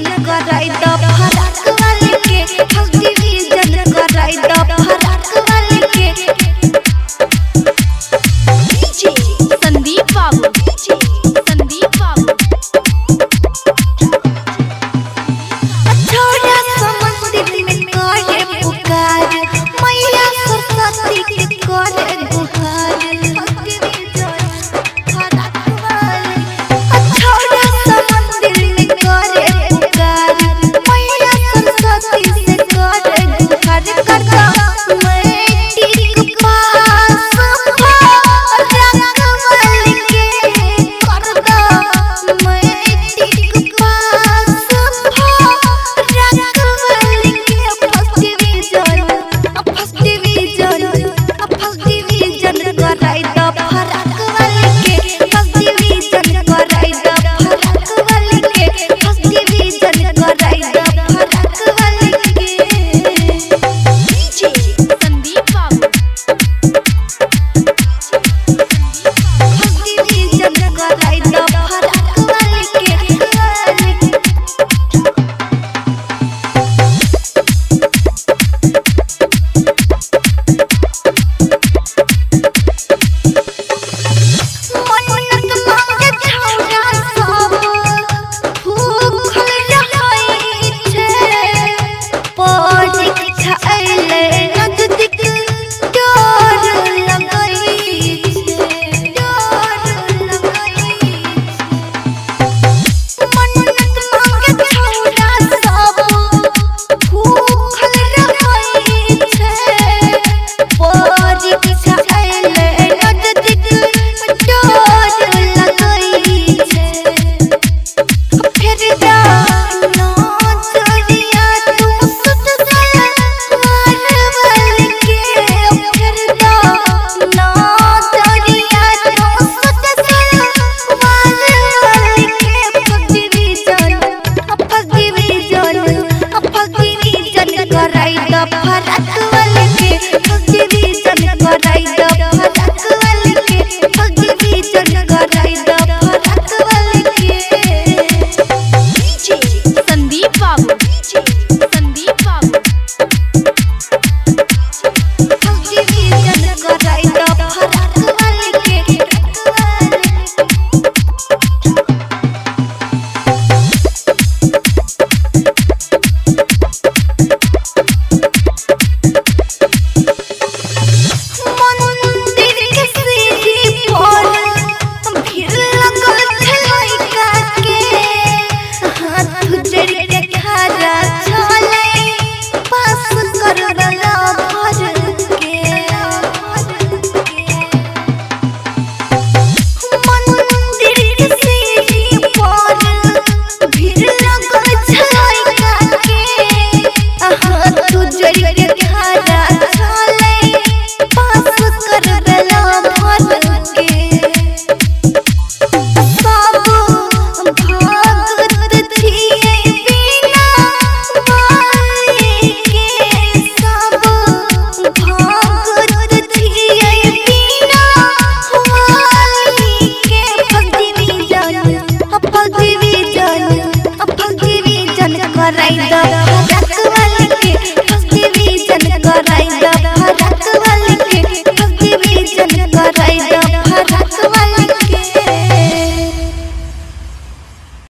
you nyegodain topi agarrar. नफरत वाले के खुजरी सन पराई da da